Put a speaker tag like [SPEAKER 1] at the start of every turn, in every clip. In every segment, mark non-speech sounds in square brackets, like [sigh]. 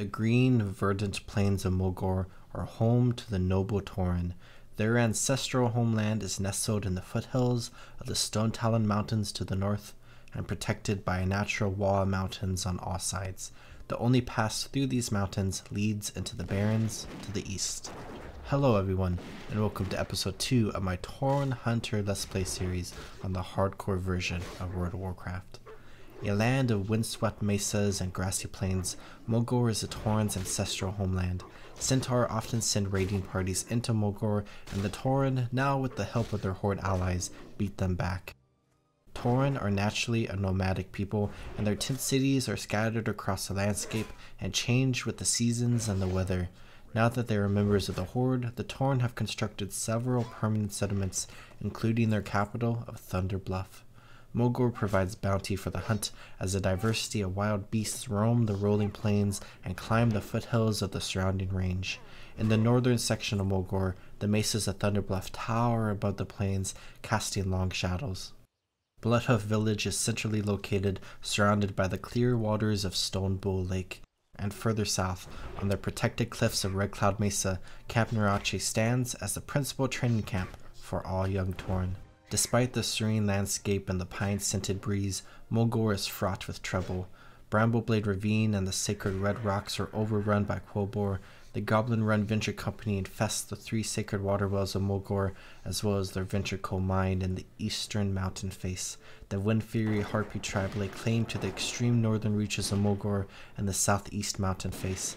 [SPEAKER 1] The green, verdant plains of Mulgore are home to the noble Tauren. Their ancestral homeland is nestled in the foothills of the Stonetalon Mountains to the north and protected by a natural wall of mountains on all sides. The only pass through these mountains leads into the Barrens to the east. Hello everyone, and welcome to episode 2 of my Tauren Hunter Let's Play series on the hardcore version of World of Warcraft. A land of windswept mesas and grassy plains, Mulgore is the Tauren's ancestral homeland. Centaur often send raiding parties into Mulgore, and the Tauren, now with the help of their Horde allies, beat them back. Tauren are naturally a nomadic people, and their tent cities are scattered across the landscape and change with the seasons and the weather. Now that they are members of the Horde, the Tauren have constructed several permanent settlements, including their capital of Thunder Bluff. Mulgore provides bounty for the hunt as a diversity of wild beasts roam the rolling plains and climb the foothills of the surrounding range. In the northern section of Mulgore, the mesas of Thunderbluff tower above the plains, casting long shadows. Bloodhoof Village is centrally located, surrounded by the clear waters of Stonebull Lake. And further south, on the protected cliffs of Red Cloud Mesa, Camp Narache stands as the principal training camp for all young Tauren. Despite the serene landscape and the pine-scented breeze, Mulgore is fraught with trouble. Brambleblade Ravine and the sacred Red Rocks are overrun by Quilboar. The Goblin Run Venture Company infests the three sacred water wells of Mulgore, as well as their Venture Coal mine in the eastern mountain face. The Windfury Harpy tribe lay claim to the extreme northern reaches of Mulgore and the southeast mountain face.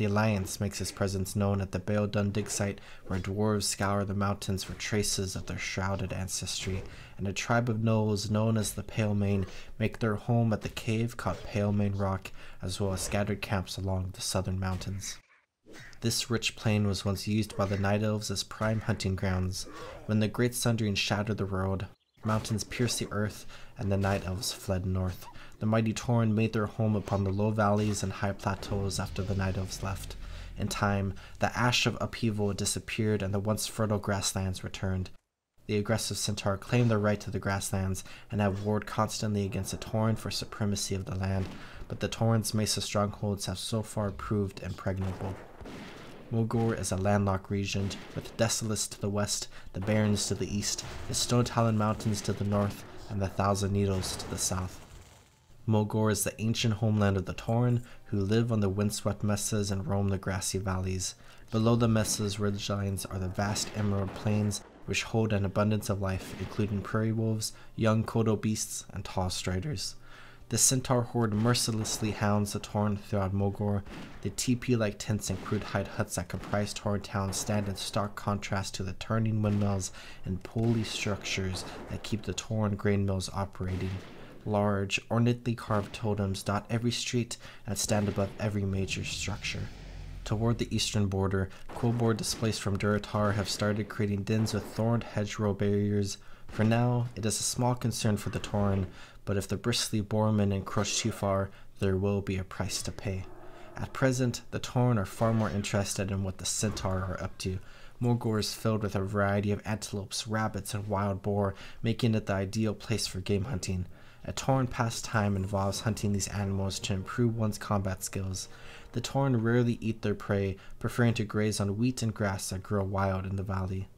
[SPEAKER 1] The Alliance makes its presence known at the Bael'dun dig site, where dwarves scour the mountains for traces of their shrouded ancestry, and a tribe of gnolls known as the Palemane make their home at the cave called Palemane Rock, as well as scattered camps along the southern mountains. This rich plain was once used by the Night Elves as prime hunting grounds. When the Great Sundering shattered the world, mountains pierced the earth, and the Night Elves fled north. The mighty Tauren made their home upon the low valleys and high plateaus after the Night Elves left. In time, the ash of upheaval disappeared and the once fertile grasslands returned. The aggressive Centaur claimed their right to the grasslands and have warred constantly against the Tauren for supremacy of the land, but the Tauren's mesa strongholds have so far proved impregnable. Mulgore is a landlocked region, with Desolace to the west, the Barrens to the east, the Stonetalon Mountains to the north, and the Thousand Needles to the south. Mulgore is the ancient homeland of the Tauren, who live on the windswept mesas and roam the grassy valleys. Below the mesas ridgelines are the vast emerald plains, which hold an abundance of life, including prairie wolves, young kodo beasts, and tall striders. The centaur horde mercilessly hounds the Tauren throughout Mulgore. The teepee-like tents and crude hide huts that comprise Tauren Town stand in stark contrast to the turning windmills and pulley structures that keep the Tauren grain mills operating. Large, ornately carved totems dot every street and stand above every major structure. Toward the eastern border, Quilboar displaced from Durotar have started creating dens with thorned hedgerow barriers. For now, it is a small concern for the Tauren, but if the bristly boarmen encroach too far, there will be a price to pay. At present, the Tauren are far more interested in what the Centaur are up to. Mulgore is filled with a variety of antelopes, rabbits, and wild boar, making it the ideal place for game hunting. A Tauren pastime involves hunting these animals to improve one's combat skills. The Tauren rarely eat their prey, preferring to graze on wheat and grass that grow wild in the valley.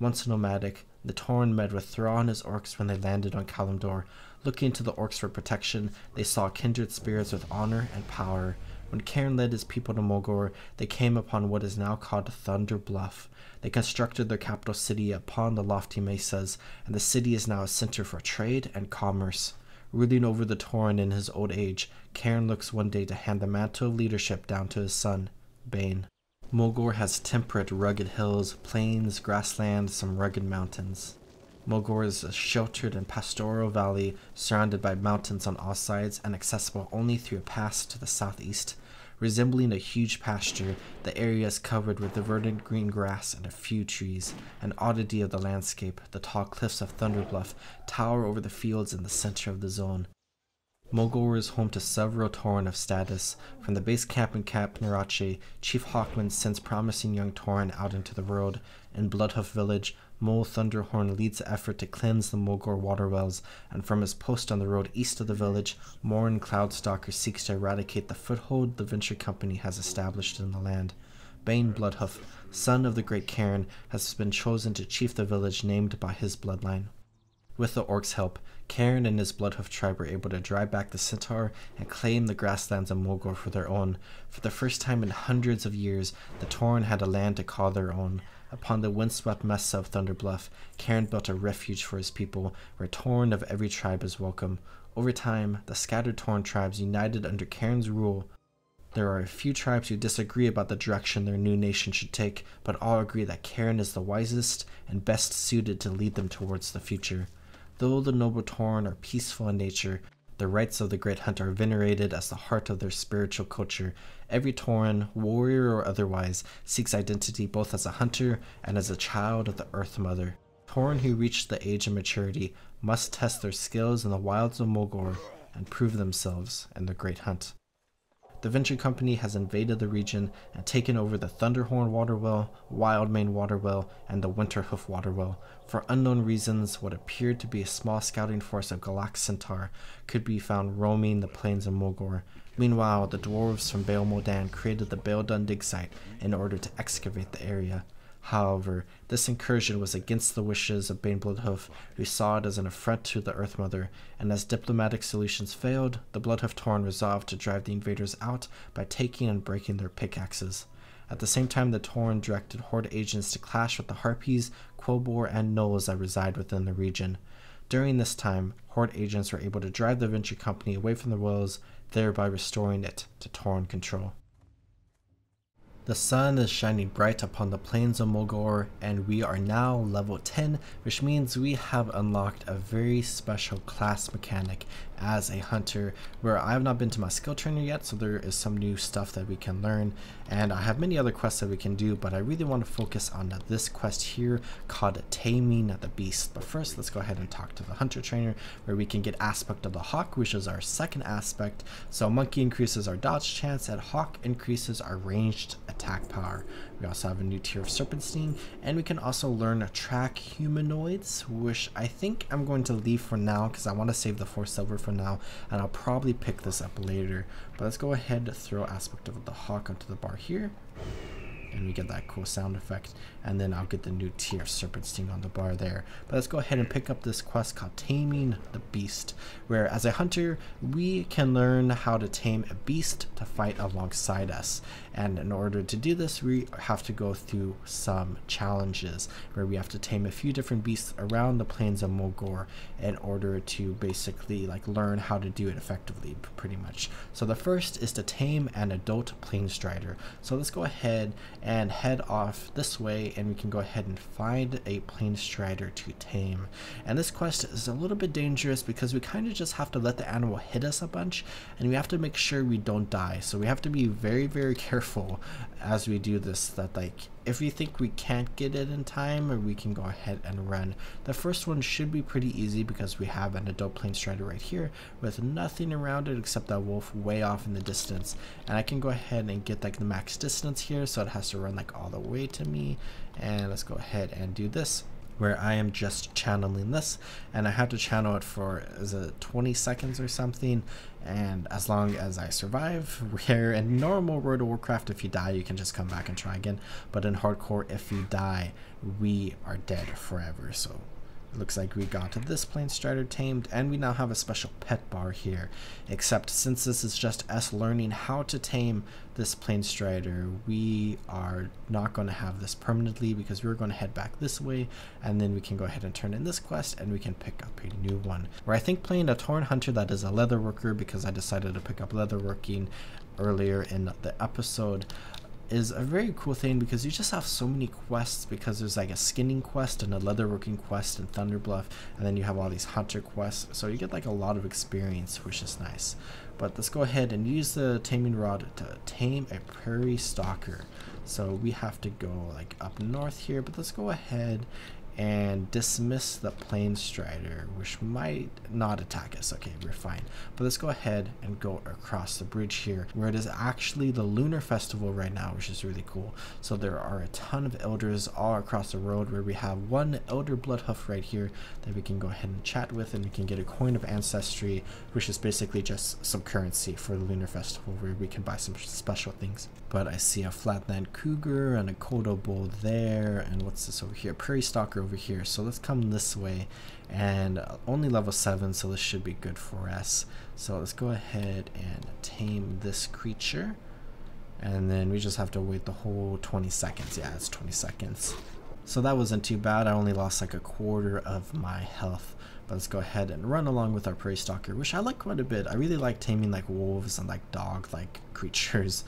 [SPEAKER 1] Once nomadic, the Tauren met with Thrall and his orcs when they landed on Kalimdor. Looking to the orcs for protection, they saw kindred spirits with honor and power. When Cairn led his people to Mulgore, they came upon what is now called Thunder Bluff. They constructed their capital city upon the lofty mesas, and the city is now a center for trade and commerce. Ruling over the Tauren in his old age, Cairn looks one day to hand the mantle of leadership down to his son, Baine. Mulgore has temperate, rugged hills, plains, grassland, some rugged mountains. Mulgore is a sheltered and pastoral valley surrounded by mountains on all sides and accessible only through a pass to the southeast. Resembling a huge pasture, the area is covered with verdant green grass and a few trees. An oddity of the landscape, the tall cliffs of Thunderbluff tower over the fields in the center of the zone. Mulgore is home to several Tauren of status. From the base camp in Camp Narache, Chief Hawkwind sends promising young Tauren out into the world. In Bloodhoof Village, Mull Thunderhorn leads the effort to cleanse the Mulgore water wells, and from his post on the road east of the village, Morin Cloudstalker seeks to eradicate the foothold the Venture Company has established in the land. Baine Bloodhoof, son of the great Cairn, has been chosen to chief the village named by his bloodline. With the orcs' help, Cairn and his Bloodhoof tribe were able to drive back the Centaur and claim the grasslands of Mulgore for their own. For the first time in hundreds of years, the Tauren had a land to call their own. Upon the windswept mesa of Thunderbluff, Cairn built a refuge for his people, where Tauren of every tribe is welcome. Over time, the scattered Tauren tribes united under Cairn's rule. There are a few tribes who disagree about the direction their new nation should take, but all agree that Cairn is the wisest and best suited to lead them towards the future. Though the noble Tauren are peaceful in nature, the rites of the Great Hunt are venerated as the heart of their spiritual culture. Every Tauren, warrior or otherwise, seeks identity both as a hunter and as a child of the Earth Mother. Tauren who reach the age of maturity must test their skills in the wilds of Mulgore and prove themselves in the Great Hunt. The Venture Company has invaded the region and taken over the Thunderhorn Waterwell, Wildmane Waterwell, and the Winterhoof Waterwell. For unknown reasons, what appeared to be a small scouting force of Galak Centaur could be found roaming the plains of Mulgore. Meanwhile, the dwarves from Bael Modan created the Bael'dun dig site in order to excavate the area. However, this incursion was against the wishes of Baine Bloodhoof, who saw it as an affront to the Earth Mother, and as diplomatic solutions failed, the Bloodhoof Tauren resolved to drive the invaders out by taking and breaking their pickaxes. At the same time, the Tauren directed Horde agents to clash with the Harpies, Quilboar, and Gnolls that reside within the region. During this time, Horde agents were able to drive the Venture Company away from the Wills, thereby restoring it to Tauren control. The sun is shining bright upon the plains of Mulgore, and we are now level 10, which means we have unlocked a very special class mechanic as a hunter, where I have not been to my skill trainer yet, so there is some new stuff that we can learn, and I have many other quests that we can do, but I really want to focus on this quest here called Taming the Beast. But first, let's go ahead and talk to the hunter trainer, where we can get Aspect of the Hawk, which is our second aspect. So Monkey increases our dodge chance, and Hawk increases our ranged attack power. We also have a new tier of Serpent Sting, and we can also learn Track Humanoids, which I think I'm going to leave for now because I want to save the 4 silver for now, and I'll probably pick this up later. But let's go ahead and throw Aspect of the Hawk onto the bar here and we get that cool sound effect and then I'll get the new tier serpent sting on the bar there. But let's go ahead and pick up this quest called taming the beast where as a hunter we can learn how to tame a beast to fight alongside us. And in order to do this we have to go through some challenges where we have to tame a few different beasts around the plains of Mulgore in order to basically like learn how to do it effectively pretty much. So the first is to tame an adult plain strider so let's go ahead and head off this way and we can go ahead and find a plain strider to tame. And this quest is a little bit dangerous because we kind of just have to let the animal hit us a bunch and we have to make sure we don't die. So we have to be very, very careful as we do this that like if we think we can't get it in time or we can go ahead and run. The first one should be pretty easy because we have an adult plain strider right here with nothing around it except that wolf way off in the distance. And I can go ahead and get like the max distance here so it has to run like all the way to me. And let's go ahead and do this where I am just channeling this and I have to channel it for is it 20 seconds or something? And as long as I survive [laughs] where in normal World of Warcraft if you die you can just come back and try again. But in hardcore if you die we are dead forever. So it Looks like we got this plain strider tamed and we now have a special pet bar here. Except since this is just us learning how to tame this plain strider, we are not going to have this permanently because we're going to head back this way and then we can go ahead and turn in this quest and we can pick up a new one. Where I think playing a Tauren Hunter that is a leather worker because I decided to pick up leather working earlier in the episode is a very cool thing because you just have so many quests because there's like a skinning quest and a leatherworking quest in Thunderbluff and then you have all these hunter quests. So you get like a lot of experience which is nice. But let's go ahead and use the taming rod to tame a prairie stalker. So we have to go like up north here but let's go ahead and dismiss the plain strider, which might not attack us. Okay, we're fine. But let's go ahead and go across the bridge here, where it is actually the Lunar Festival right now, which is really cool. So there are a ton of elders all across the road, where we have one elder Bloodhoof right here that we can go ahead and chat with, and we can get a coin of ancestry, which is basically just some currency for the Lunar Festival, where we can buy some special things. But I see a Flatland Cougar and a Kodo Bull there, and what's this over here? Prairie Stalker over here. So let's come this way and only level 7 so this should be good for us. So let's go ahead and tame this creature and then we just have to wait the whole 20 seconds. Yeah, it's 20 seconds. So that wasn't too bad. I only lost like a quarter of my health. But let's go ahead and run along with our prairie stalker, which I like quite a bit. I really like taming like wolves and like dog-like [laughs] creatures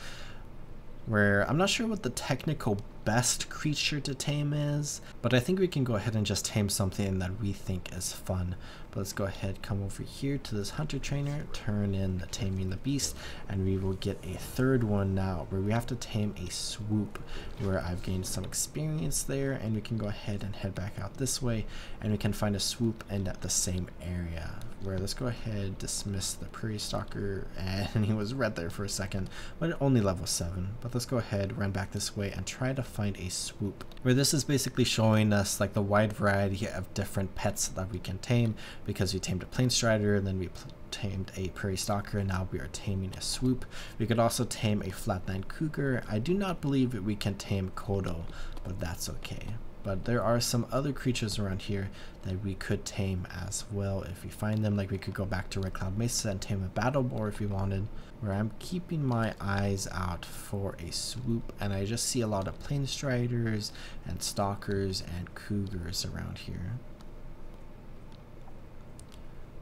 [SPEAKER 1] where I'm not sure what the technical best creature to tame is, but I think we can go ahead and just tame something that we think is fun. But let's go ahead, come over here to this hunter trainer, turn in the taming the beast, and we will get a third one now where we have to tame a swoop where I've gained some experience there and we can go ahead and head back out this way and we can find a swoop in the same area. Where let's go ahead dismiss the prairie stalker [laughs] and he was right there for a second but only level 7 but let's go ahead run back this way and try to find a swoop where this is basically showing us like the wide variety of different pets that we can tame because we tamed a plain strider and then we tamed a prairie stalker and now we are taming a swoop we could also tame a flatland cougar i do not believe we can tame kodo but that's okay but there are some other creatures around here that we could tame as well if we find them. Like we could go back to Red Cloud Mesa and tame a battle boar if we wanted. Where I'm keeping my eyes out for a swoop and I just see a lot of plain striders and stalkers and cougars around here.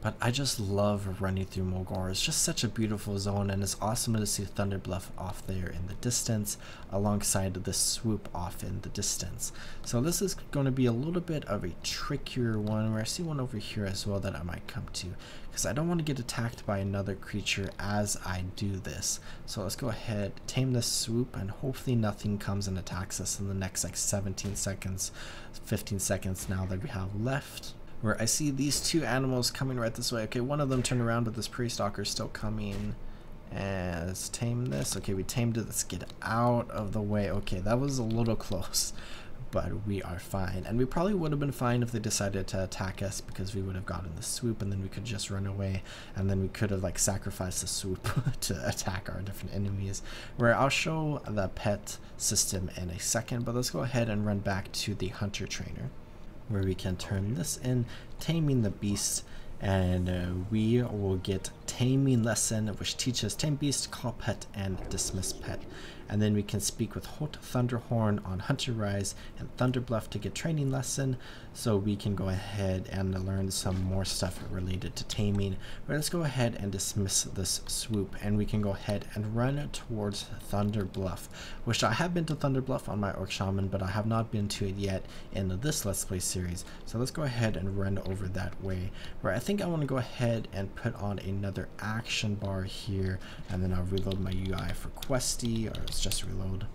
[SPEAKER 1] But I just love running through Mulgore. It's just such a beautiful zone and it's awesome to see Thunder Bluff off there in the distance alongside the swoop off in the distance. So this is going to be a little bit of a trickier one where I see one over here as well that I might come to because I don't want to get attacked by another creature as I do this. So let's go ahead, tame this swoop and hopefully nothing comes and attacks us in the next like 17 seconds, 15 seconds now that we have left where I see these two animals coming right this way. Okay, one of them turned around, but this prairie stalker is still coming. And let's tame this. Okay, we tamed it. Let's get out of the way. Okay, that was a little [laughs] close, but we are fine. And we probably would have been fine if they decided to attack us because we would have gotten the swoop and then we could just run away. And then we could have like sacrificed the swoop [laughs] to attack our different enemies. Where I'll show the pet system in a second, but let's go ahead and run back to the hunter trainer where we can turn this in, taming the beast, and uh, we will get taming lesson which teaches tame beast, call pet, and dismiss pet and then we can speak with Holt Thunderhorn on Hunter Rise and Thunderbluff to get training lesson so we can go ahead and learn some more stuff related to taming. But let's go ahead and dismiss this swoop and we can go ahead and run towards Thunder Bluff, which I have been to Thunder Bluff on my Orc Shaman, but I have not been to it yet in this Let's Play series. So let's go ahead and run over that way, Right, I think I want to go ahead and put on another action bar here, and then I'll reload my UI for Questie, or just reload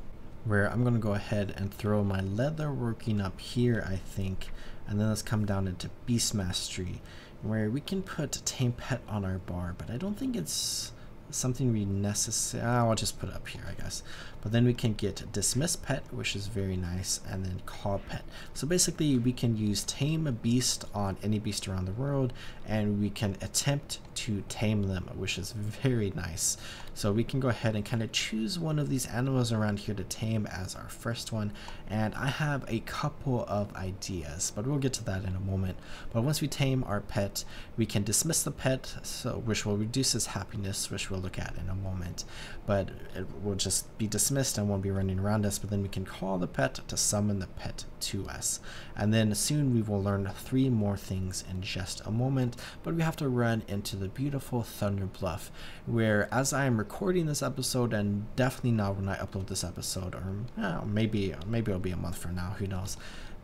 [SPEAKER 1] where I'm going to go ahead and throw my leather working up here, I think, and then let's come down into Beast Mastery, where we can put Tame Pet on our bar, but I don't think it's something we necessary. Ah, I'll just put it up here, I guess. But then we can get Dismiss Pet, which is very nice, and then Call Pet. So basically, we can use Tame a Beast on any beast around the world, and we can attempt to tame them, which is very nice. So we can go ahead and kind of choose one of these animals around here to tame as our first one. And I have a couple of ideas, but we'll get to that in a moment. But once we tame our pet, we can dismiss the pet, so which will reduce his happiness, which we'll look at in a moment. But it will just be dismissed and won't be running around us, but then we can call the pet to summon the pet to us. And then soon we will learn three more things in just a moment, but we have to run into the beautiful Thunder Bluff, where as I am recording this episode, and definitely not when I upload this episode, or maybe maybe it'll be a month from now, who knows.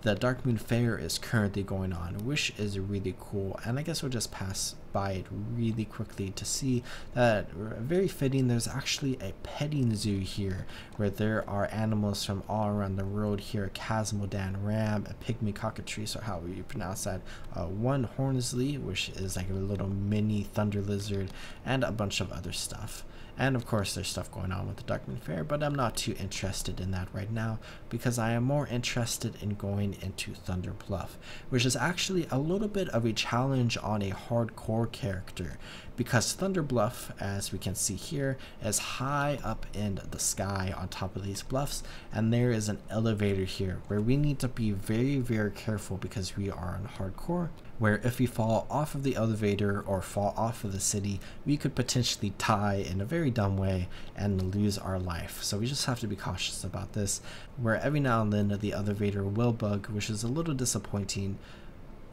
[SPEAKER 1] the Darkmoon Faire is currently going on, which is really cool. And I guess we'll just pass by it really quickly to see that very fitting there's actually a petting zoo here where there are animals from all around the world here a Khaz Modan ram, a pygmy cockatrice or however you pronounce that, uh, one Hornsby which is like a little mini thunder lizard and a bunch of other stuff. And of course, there's stuff going on with the Darkmoon Faire, but I'm not too interested in that right now because I am more interested in going into Thunder Bluff, which is actually a little bit of a challenge on a hardcore character because Thunder Bluff, as we can see here, is high up in the sky on top of these bluffs, and there is an elevator here where we need to be very, very careful because we are on hardcore where if we fall off of the elevator or fall off of the city, we could potentially die in a very dumb way and lose our life. So we just have to be cautious about this, where every now and then the elevator will bug, which is a little disappointing,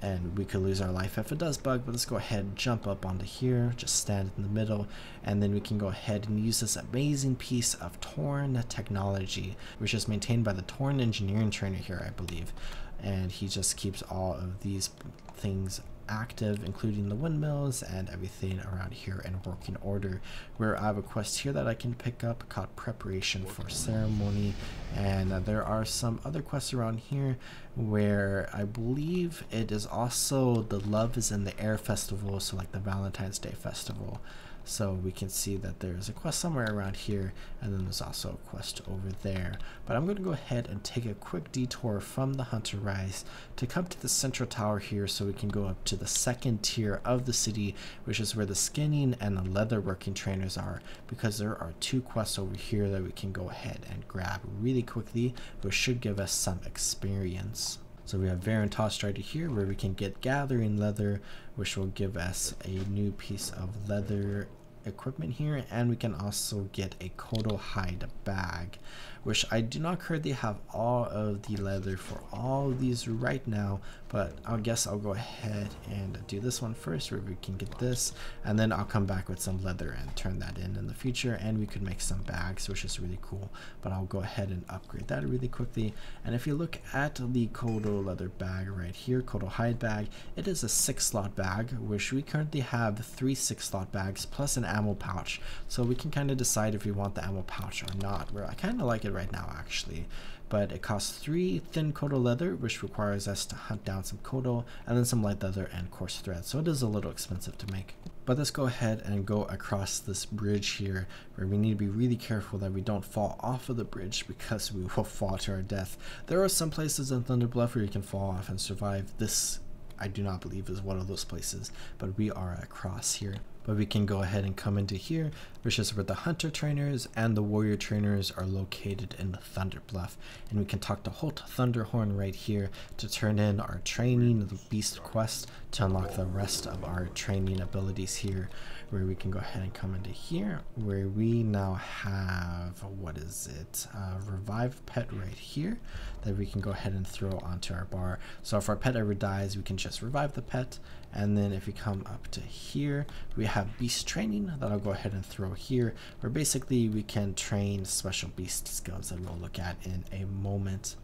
[SPEAKER 1] and we could lose our life if it does bug, but let's go ahead jump up onto here, just stand in the middle, and then we can go ahead and use this amazing piece of Tauren technology, which is maintained by the Tauren engineering trainer here, I believe and he just keeps all of these things active, including the windmills and everything around here in working order. Where I have a quest here that I can pick up called Preparation for Ceremony, and uh, there are some other quests around here where I believe it is also the Love is in the Air Festival, so like the Valentine's Day Festival. So we can see that there's a quest somewhere around here, and then there's also a quest over there. But I'm going to go ahead and take a quick detour from the Hunter Rise to come to the central tower here so we can go up to the second tier of the city, which is where the skinning and the leather working trainers are, because there are two quests over here that we can go ahead and grab really quickly, which should give us some experience. So we have Varantost right here where we can get Gathering Leather, which will give us a new piece of leather equipment here and we can also get a Kodo hide bag which I do not currently have all of the leather for all these right now but I guess I'll go ahead and do this one first where we can get this and then I'll come back with some leather and turn that in in the future and we could make some bags which is really cool but I'll go ahead and upgrade that really quickly. And if you look at the Kodo leather bag right here Kodo hide bag it is a six slot bag which we currently have three six slot bags plus an ammo pouch so we can kind of decide if we want the ammo pouch or not where I kind of like it right now actually but it costs three thin Kodo leather, which requires us to hunt down some Kodo, and then some light leather and coarse thread, so it is a little expensive to make. But let's go ahead and go across this bridge here, where we need to be really careful that we don't fall off of the bridge [laughs] because we will fall to our death. There are some places in Thunder Bluff where you can fall off and survive. This, I do not believe, is one of those places, but we are across here but we can go ahead and come into here, which is where the hunter trainers and the warrior trainers are located in the Thunder Bluff. And we can talk to Holt Thunderhorn right here to turn in our training, the beast quest, to unlock the rest of our training abilities here, where we can go ahead and come into here, where we now have, what is it, uh, revive pet right here, that we can go ahead and throw onto our bar. So if our pet ever dies, we can just revive the pet, and then if we come up to here, we have beast training that I'll go ahead and throw here, where basically we can train special beast skills that we'll look at in a moment.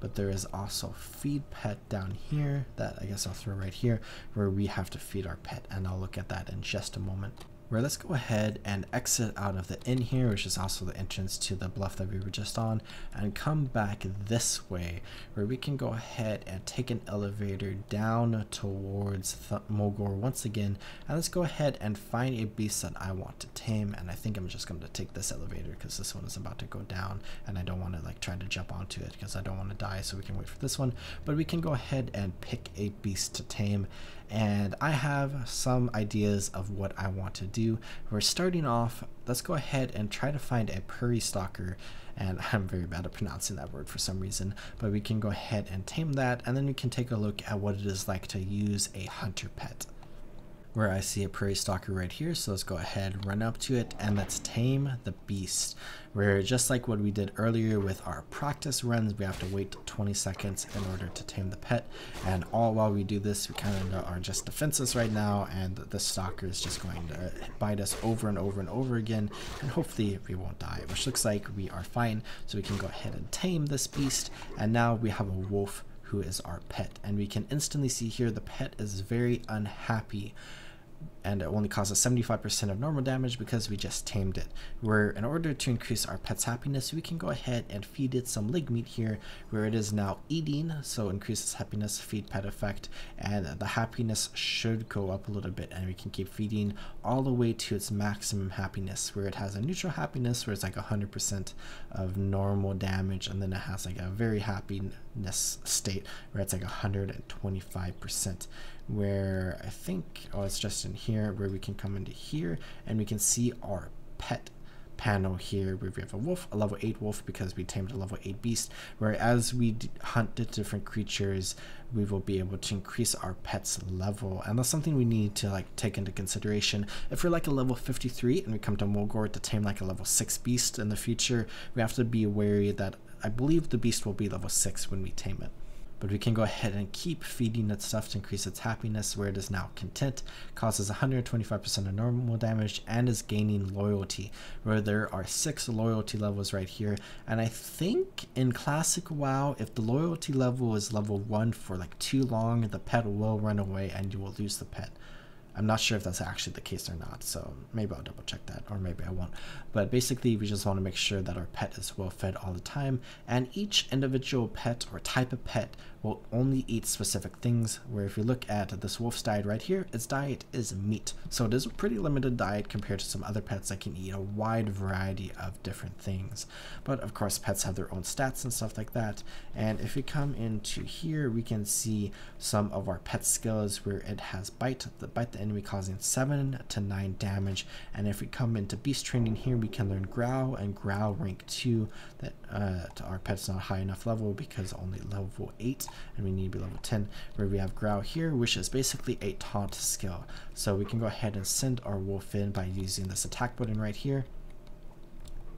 [SPEAKER 1] But there is also feed pet down here that I guess I'll throw right here, where we have to feed our pet, and I'll look at that in just a moment where let's go ahead and exit out of the inn here, which is also the entrance to the bluff that we were just on, and come back this way, where we can go ahead and take an elevator down towards Th Mulgore once again, and let's go ahead and find a beast that I want to tame, and I think I'm just going to take this elevator because this one is about to go down, and I don't want to like try to jump onto it because I don't want to die, so we can wait for this one, but we can go ahead and pick a beast to tame, and I have some ideas of what I want to do. We're starting off, let's go ahead and try to find a prairie stalker and [laughs] I'm very bad at pronouncing that word for some reason, but we can go ahead and tame that and then we can take a look at what it is like to use a hunter pet where I see a prairie stalker right here. So let's go ahead, run up to it, and let's tame the beast. Where just like what we did earlier with our practice runs, we have to wait 20 seconds in order to tame the pet. And all while we do this, we kind of are just defenseless right now, and the stalker is just going to bite us over and over and over again. And hopefully we won't die, which looks like we are fine. So we can go ahead and tame this beast. And now we have a wolf who is our pet. And we can instantly see here the pet is very unhappy and it only causes 75% of normal damage because we just tamed it. Where in order to increase our pet's happiness, we can go ahead and feed it some leg meat here where it is now eating, so increases happiness, feed pet effect, and the happiness should go up a little bit and we can keep feeding all the way to its maximum happiness where it has a neutral happiness where it's like 100% of normal damage and then it has like a very happiness state where it's like 125% where I think, oh, it's just in here where we can come into here and we can see our pet panel here where we have a wolf, a level 8 wolf because we tamed a level 8 beast, where as we hunt the different creatures, we will be able to increase our pet's level. And that's something we need to like take into consideration. If we're like a level 53 and we come to Mulgore to tame like a level 6 beast in the future, we have to be wary that I believe the beast will be level 6 when we tame it but we can go ahead and keep feeding it stuff to increase its happiness where it is now content, causes 125% of normal damage, and is gaining loyalty, where there are six loyalty levels right here. And I think in classic WoW, if the loyalty level is level one for like too long, the pet will run away and you will lose the pet. I'm not sure if that's actually the case or not, so maybe I'll double check that, or maybe I won't. But basically, we just want to make sure that our pet is well fed all the time, and each individual pet or type of pet will only eat specific things. Where if you look at this wolf's diet right here, its diet is meat. So it is a pretty limited diet compared to some other pets that can eat a wide variety of different things. But of course, pets have their own stats and stuff like that. And if we come into here, we can see some of our pet skills where it has bite, the bite the enemy causing seven to nine damage. And if we come into beast training here, we can learn growl and growl rank two that uh, our pet's not high enough level because only level eight and we need to be level 10 where we have growl here which is basically a taunt skill. So we can go ahead and send our wolf in by using this attack button right here.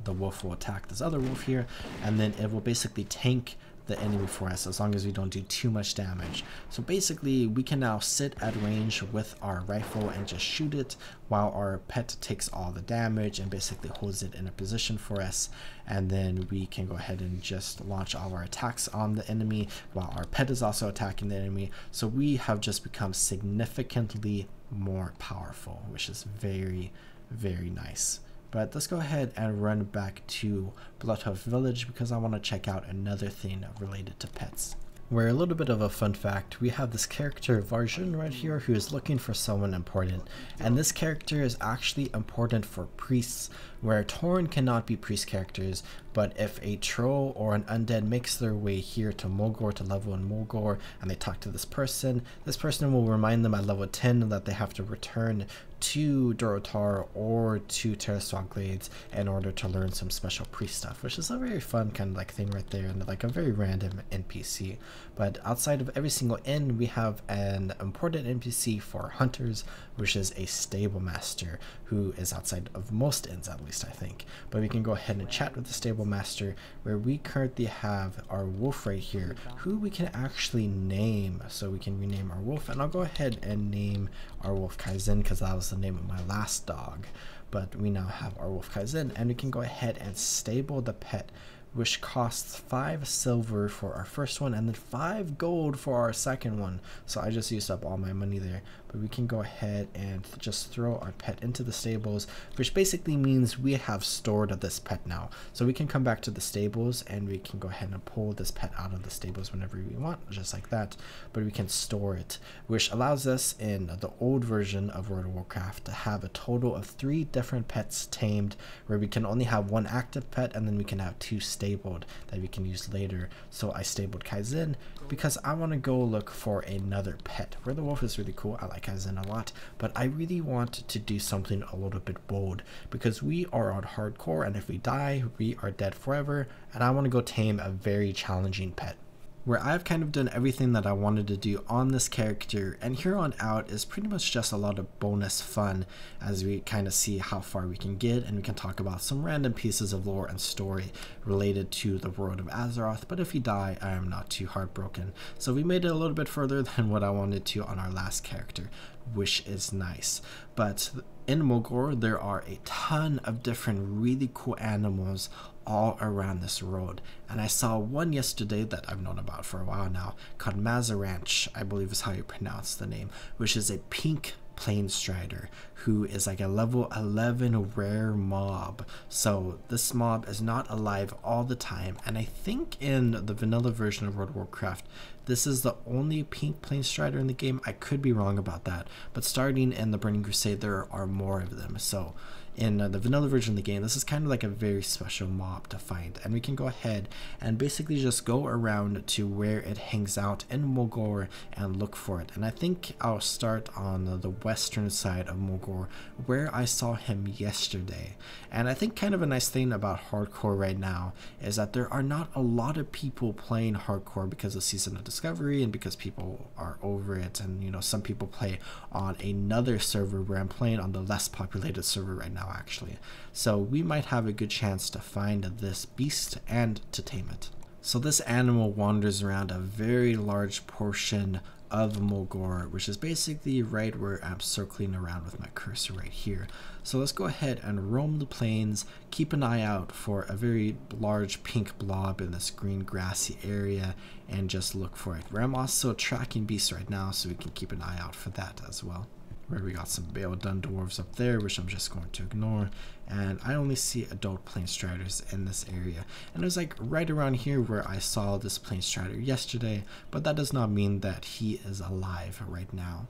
[SPEAKER 1] The wolf will attack this other wolf here and then it will basically tank the enemy for us as long as we don't do too much damage. So basically we can now sit at range with our rifle and just shoot it while our pet takes all the damage and basically holds it in a position for us and then we can go ahead and just launch all our attacks on the enemy while our pet is also attacking the enemy. So we have just become significantly more powerful which is very very nice. But let's go ahead and run back to Bloodhoof Village because I want to check out another thing related to pets. Where a little bit of a fun fact, we have this character Varjun right here who is looking for someone important. And this character is actually important for priests, where Tauren cannot be priest characters, but if a troll or an undead makes their way here to Mulgore to level in Mulgore and they talk to this person, this person will remind them at level 10 that they have to return to Durotar or to Tirisfal Glades in order to learn some special priest stuff, which is a very fun kind of like thing right there and like a very random NPC. But outside of every single inn, we have an important NPC for hunters, which is a stable master who is outside of most inns at least I think. But we can go ahead and chat with the stable master where we currently have our wolf right here who we can actually name. So we can rename our wolf and I'll go ahead and name our wolf Kaizen because that was the name of my last dog. But we now have our wolf Kaizen and we can go ahead and stable the pet which costs five silver for our first one and then five gold for our second one. So I just used up all my money there. But we can go ahead and just throw our pet into the stables, which basically means we have stored this pet now. So we can come back to the stables and we can go ahead and pull this pet out of the stables whenever we want, just like that. But we can store it, which allows us in the old version of World of Warcraft to have a total of three different pets tamed, where we can only have one active pet and then we can have two stabled that we can use later. So I stabled Kaizen because I want to go look for another pet. Where the wolf is really cool, I like Kaizen a lot, but I really want to do something a little bit bold because we are on hardcore and if we die, we are dead forever and I want to go tame a very challenging pet where I've kind of done everything that I wanted to do on this character, and here on out is pretty much just a lot of bonus fun as we kind of see how far we can get, and we can talk about some random pieces of lore and story related to the world of Azeroth, but if you die, I am not too heartbroken. So we made it a little bit further [laughs] than what I wanted to on our last character, which is nice. But in Mulgore, there are a ton of different really cool animals all around this road. And I saw one yesterday that I've known about for a while now called Mazzranache, I believe is how you pronounce the name, which is a pink Plain Strider, who is like a level 11 rare mob. So this mob is not alive all the time, and I think in the vanilla version of World of Warcraft, this is the only pink Plain Strider in the game. I could be wrong about that, but starting in the Burning Crusade, there are more of them. So in uh, the vanilla version of the game, this is kind of like a very special mob to find. And we can go ahead and basically just go around to where it hangs out in Mulgore and look for it. And I think I'll start on the western side of Mulgore where I saw him yesterday. And I think kind of a nice thing about hardcore right now is that there are not a lot of people playing hardcore because of Season of Discovery and because people are over it. And, you know, some people play on another server where I'm playing on the less populated server right now actually. So we might have a good chance to find this beast and to tame it. So this animal wanders around a very large portion of Mulgore, which is basically right where I'm circling around with my cursor right here. So let's go ahead and roam the plains, keep an eye out for a very large pink blob in this green grassy area, and just look for it. Where I'm also tracking beasts right now, so we can keep an eye out for that as well where we got some Bael'dun dwarves up there, which I'm just going to ignore. And I only see adult plain striders in this area. And it was like right around here where I saw this plain strider yesterday, but that does not mean that he is alive right now.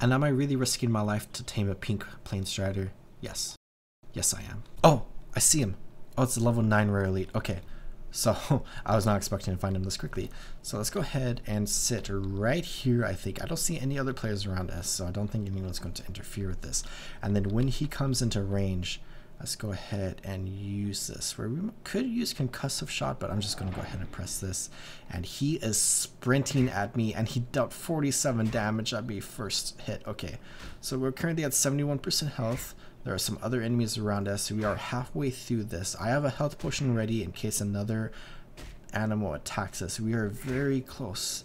[SPEAKER 1] And am I really risking my life to tame a pink plain strider? Yes. Yes, I am. Oh, I see him. Oh, it's a level 9 rare elite. Okay, so [laughs] I was not expecting to find him this quickly. So let's go ahead and sit right here, I think. I don't see any other players around us, so I don't think anyone's going to interfere with this. And then when he comes into range, let's go ahead and use this. Where we could use concussive shot, but I'm just going to go ahead and press this. And he is sprinting at me, and he dealt 47 damage at me first hit. Okay, so we're currently at 71% health. There are some other enemies around us. We are halfway through this. I have a health potion ready in case another animal attacks us. We are very close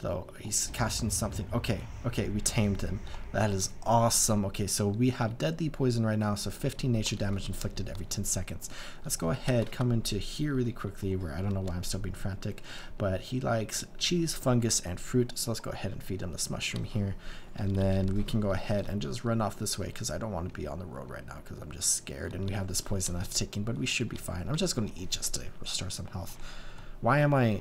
[SPEAKER 1] though. He's casting something. Okay, okay, we tamed him. That is awesome. Okay, so we have deadly poison right now, so 15 nature damage inflicted every 10 seconds. Let's go ahead, come into here really quickly, where I don't know why I'm still being frantic, but he likes cheese, fungus, and fruit, so let's go ahead and feed him this mushroom here, and then we can go ahead and just run off this way, because I don't want to be on the road right now, because I'm just scared, and we have this poison that's ticking, but we should be fine. I'm just going to eat just to restore some health. Why am I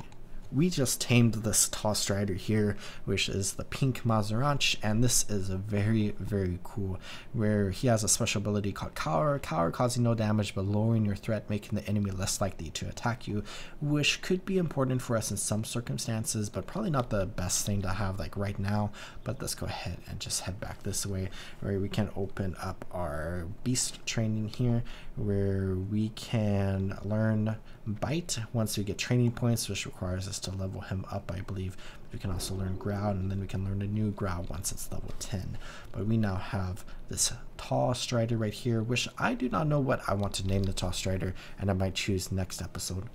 [SPEAKER 1] we just tamed this tall strider here, which is the pink Mazzranache, and this is a very, very cool, where he has a special ability called Cower. Cower causing no damage, but lowering your threat, making the enemy less likely to attack you, which could be important for us in some circumstances, but probably not the best thing to have like right now. But let's go ahead and just head back this way, where we can open up our beast training here, where we can learn bite once we get training points, which requires us to level him up, I believe. We can also learn growl, and then we can learn a new growl once it's level 10. But we now have this tall strider right here, which I do not know what I want to name the tall strider, and I might choose next episode.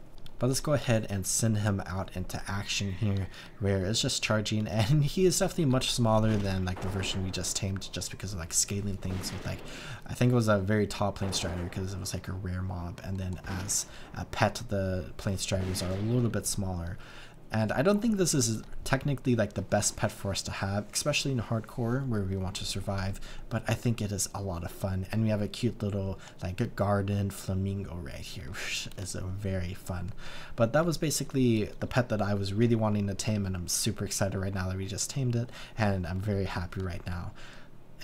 [SPEAKER 1] But let's go ahead and send him out into action here, where it's just charging, [laughs] and he is definitely much smaller than like the version we just tamed, just because of like scaling things with like, I think it was a very tall plain strider because it was like a rare mob, and then as a pet, the plain striders are a little bit smaller. And I don't think this is technically like the best pet for us to have, especially in hardcore where we want to survive, but I think it is a lot of fun. And we have a cute little like a garden flamingo right here, which is a very fun. But that was basically the pet that I was really wanting to tame and I'm super excited right now that we just tamed it and I'm very happy right now.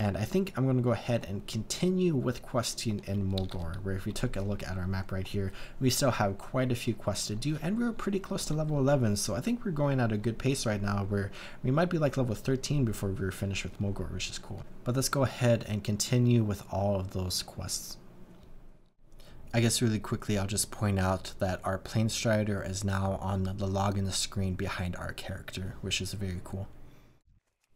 [SPEAKER 1] And I think I'm going to go ahead and continue with questing in Mulgore, where if we took a look at our map right here, we still have quite a few quests to do, and we're pretty close to level 11, so I think we're going at a good pace right now, where we might be like level 13 before we're finished with Mulgore, which is cool. But let's go ahead and continue with all of those quests. I guess really quickly I'll just point out that our Plain Strider is now on the log in the screen behind our character, which is very cool.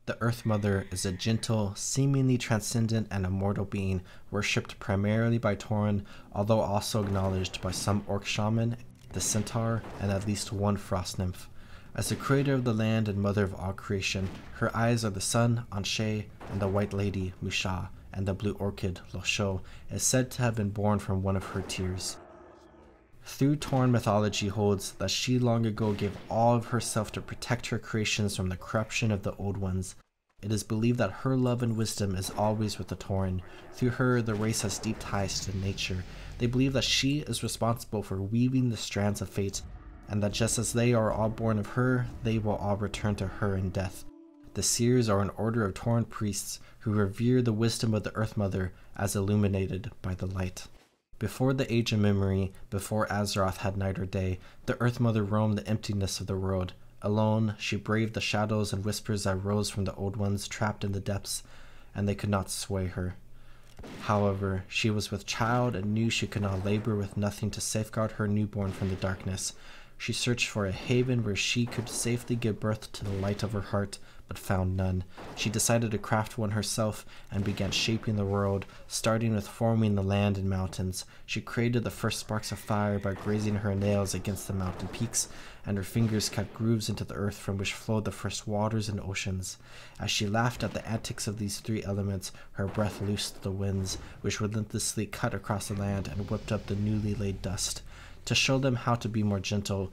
[SPEAKER 1] The Earth Mother is a gentle, seemingly transcendent and immortal being worshipped primarily by Tauren, although also acknowledged by some Orc shaman, the Centaur, and at least one Frost Nymph. As the creator of the land and mother of all creation, her eyes are the sun, An'she, and the White Lady, Mu'sha, and the blue orchid, Losho, is said to have been born from one of her tears. Through Tauren mythology holds that she long ago gave all of herself to protect her creations from the corruption of the Old Ones. It is believed that her love and wisdom is always with the Tauren. Through her, the race has deep ties to nature. They believe that she is responsible for weaving the strands of fate, and that just as they are all born of her, they will all return to her in death. The Seers are an order of Tauren priests who revere the wisdom of the Earth Mother as illuminated by the light. Before the Age of Memory, before Azeroth had night or day, the Earth Mother roamed the emptiness of the world. Alone, she braved the shadows and whispers that rose from the Old Ones trapped in the depths, and they could not sway her. However, she was with child and knew she could not labor with nothing to safeguard her newborn from the darkness. She searched for a haven where she could safely give birth to the light of her heart, but found none. She decided to craft one herself and began shaping the world, starting with forming the land and mountains. She created the first sparks of fire by grazing her nails against the mountain peaks, and her fingers cut grooves into the earth from which flowed the first waters and oceans. As she laughed at the antics of these three elements, her breath loosed the winds, which relentlessly cut across the land and whipped up the newly laid dust. To show them how to be more gentle,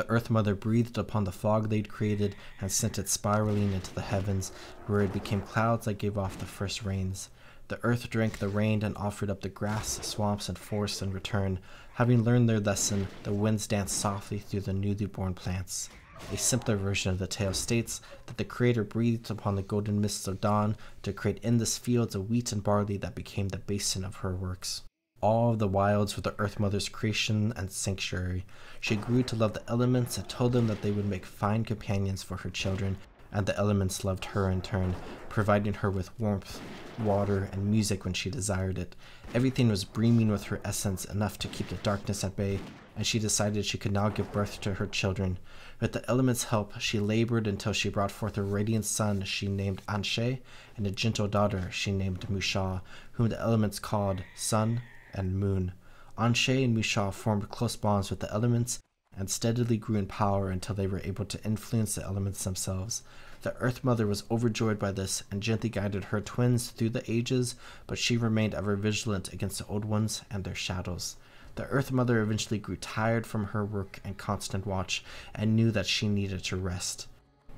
[SPEAKER 1] the Earth Mother breathed upon the fog they'd created and sent it spiraling into the heavens, where it became clouds that gave off the first rains. The earth drank the rain and offered up the grass, swamps, and forests in return. Having learned their lesson, the winds danced softly through the newly born plants. A simpler version of the tale states that the Creator breathed upon the golden mists of dawn to create endless fields of wheat and barley that became the basin of her works. All of the wilds were the Earth Mother's creation and sanctuary. She grew to love the elements and told them that they would make fine companions for her children, and the elements loved her in turn, providing her with warmth, water, and music when she desired it. Everything was brimming with her essence, enough to keep the darkness at bay, and she decided she could now give birth to her children. With the elements' help, she labored until she brought forth a radiant son she named An'she, and a gentle daughter she named Mu'sha, whom the elements called Sun, and Moon. An'she and Mu'sha formed close bonds with the elements and steadily grew in power until they were able to influence the elements themselves. The Earth Mother was overjoyed by this and gently guided her twins through the ages, but she remained ever vigilant against the Old Ones and their shadows. The Earth Mother eventually grew tired from her work and constant watch and knew that she needed to rest.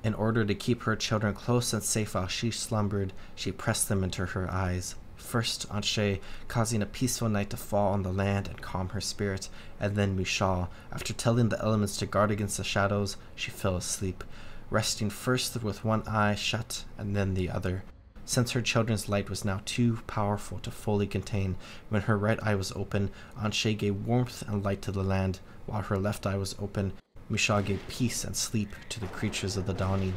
[SPEAKER 1] In order to keep her children close and safe while she slumbered, she pressed them into her eyes first An'she, causing a peaceful night to fall on the land and calm her spirit, and then Mu'sha, after telling the elements to guard against the shadows, she fell asleep, resting first with one eye shut and then the other. Since her children's light was now too powerful to fully contain, when her right eye was open, An'she gave warmth and light to the land, while her left eye was open, Mu'sha gave peace and sleep to the creatures of the dawning.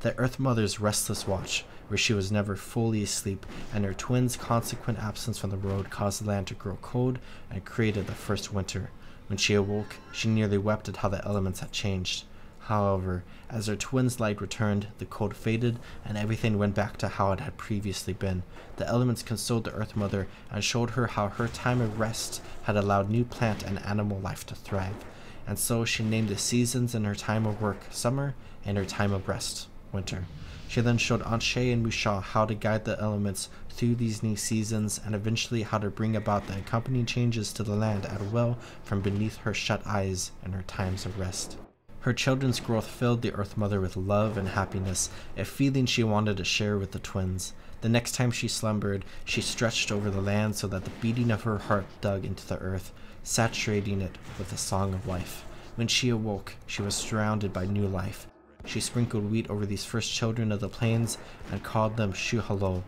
[SPEAKER 1] The Earth Mother's restless watch, where she was never fully asleep, and her twins' consequent absence from the road caused the land to grow cold and created the first winter. When she awoke, she nearly wept at how the elements had changed. However, as her twins' light returned, the cold faded, and everything went back to how it had previously been. The elements consoled the Earth Mother and showed her how her time of rest had allowed new plant and animal life to thrive. And so she named the seasons in her time of work summer and her time of rest winter. She then showed An'she and Mu'sha how to guide the elements through these new seasons and eventually how to bring about the accompanying changes to the land at will from beneath her shut eyes in her times of rest. Her children's growth filled the Earth Mother with love and happiness, a feeling she wanted to share with the twins. The next time she slumbered, she stretched over the land so that the beating of her heart dug into the earth, saturating it with the song of life. When she awoke, she was surrounded by new life, she sprinkled wheat over these first children of the plains and called them Shu'halo,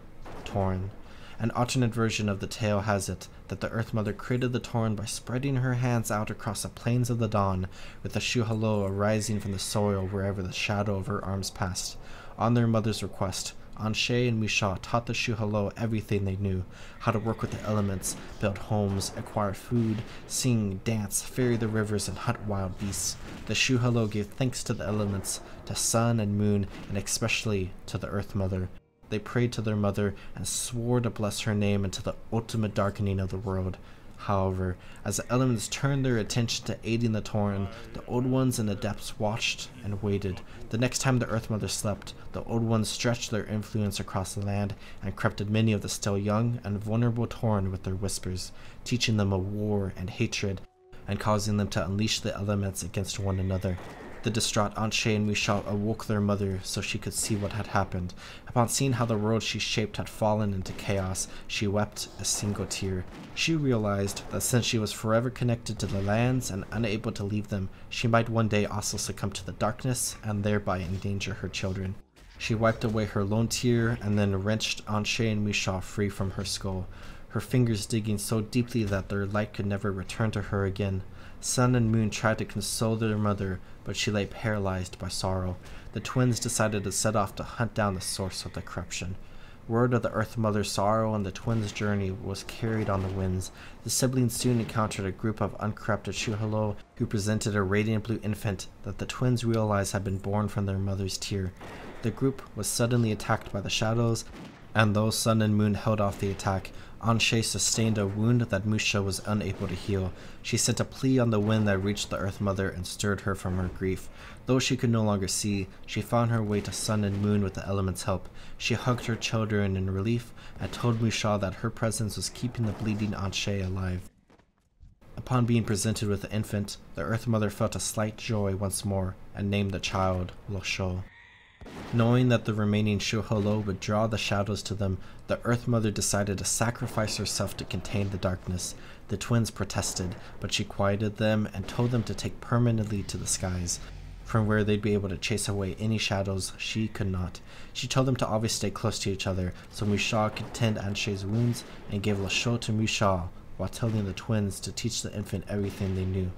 [SPEAKER 1] Tauren. An alternate version of the tale has it that the Earth Mother created the Tauren by spreading her hands out across the plains of the dawn, with the Shu'halo arising from the soil wherever the shadow of her arms passed. On their mother's request, An'she and Mu'sha taught the Shu'halo everything they knew how to work with the elements, build homes, acquire food, sing, dance, ferry the rivers, and hunt wild beasts. The Shu'halo gave thanks to the elements, to sun and moon, and especially to the Earth Mother. They prayed to their mother and swore to bless her name until the ultimate darkening of the world. However, as the elements turned their attention to aiding the Tauren, the Old Ones in the depths watched and waited. The next time the Earth Mother slept, the Old Ones stretched their influence across the land and corrupted many of the still young and vulnerable Tauren with their whispers, teaching them of war and hatred, and causing them to unleash the elements against one another. The distraught An'she and Mu'sha awoke their mother so she could see what had happened. Upon seeing how the world she shaped had fallen into chaos, she wept a single tear. She realized that since she was forever connected to the lands and unable to leave them, she might one day also succumb to the darkness and thereby endanger her children. She wiped away her lone tear and then wrenched An'she and Mu'sha free from her skull, her fingers digging so deeply that their light could never return to her again. Sun and Moon tried to console their mother, but she lay paralyzed by sorrow. The twins decided to set off to hunt down the source of the corruption. Word of the Earth Mother's sorrow and the twins' journey was carried on the winds. The siblings soon encountered a group of uncorrupted Shu'halo who presented a radiant blue infant that the twins realized had been born from their mother's tear. The group was suddenly attacked by the shadows, and though Sun and Moon held off the attack, An'she sustained a wound that Mu'sha was unable to heal. She sent a plea on the wind that reached the Earth Mother and stirred her from her grief. Though she could no longer see, she found her way to Sun and Moon with the element's help. She hugged her children in relief and told Mu'sha that her presence was keeping the bleeding An'she alive. Upon being presented with the infant, the Earth Mother felt a slight joy once more and named the child Losho. Knowing that the remaining Shu'halo would draw the shadows to them, the Earth Mother decided to sacrifice herself to contain the darkness. The twins protested, but she quieted them and told them to take permanently to the skies, from where they'd be able to chase away any shadows she could not. She told them to always stay close to each other, so Mu'sha could tend An'she's wounds and gave Lasho to Mu'sha, while telling the twins to teach the infant everything they knew.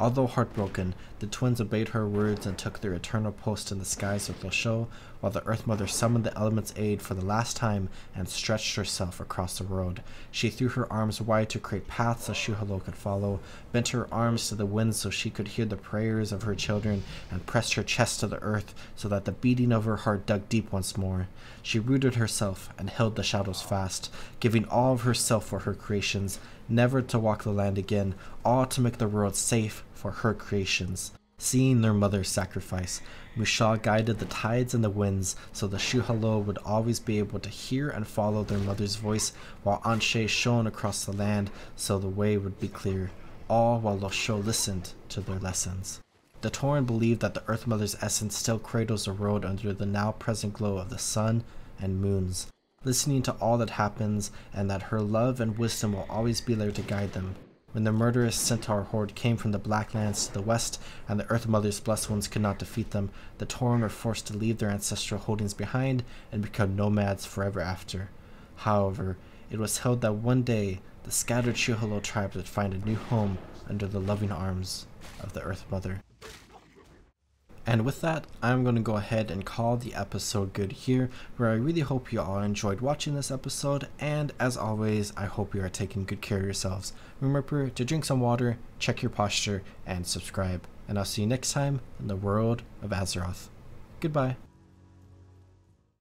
[SPEAKER 1] Although heartbroken, the twins obeyed her words and took their eternal post in the skies with Losho, while the Earth Mother summoned the element's aid for the last time and stretched herself across the world. She threw her arms wide to create paths a Shu'halo could follow, bent her arms to the wind so she could hear the prayers of her children, and pressed her chest to the earth so that the beating of her heart dug deep once more. She rooted herself and held the shadows fast, giving all of herself for her creations, never to walk the land again, all to make the world safe for her creations. Seeing their mother's sacrifice, Mu'sha guided the tides and the winds so the Shu'halo would always be able to hear and follow their mother's voice, while An'she shone across the land so the way would be clear, all while Losho listened to their lessons. The Tauren believed that the Earth Mother's essence still cradles the world under the now present glow of the sun and moons, listening to all that happens, and that her love and wisdom will always be there to guide them. When the murderous centaur horde came from the Black Lands to the west, and the Earth Mother's blessed ones could not defeat them, the Tauren were forced to leave their ancestral holdings behind and become nomads forever after. However, it was held that one day the scattered Shu'halo tribes would find a new home under the loving arms of the Earth Mother. And with that, I'm going to go ahead and call the episode good here, where I really hope you all enjoyed watching this episode, and as always, I hope you are taking good care of yourselves. Remember to drink some water, check your posture, and subscribe. And I'll see you next time in the world of Azeroth. Goodbye.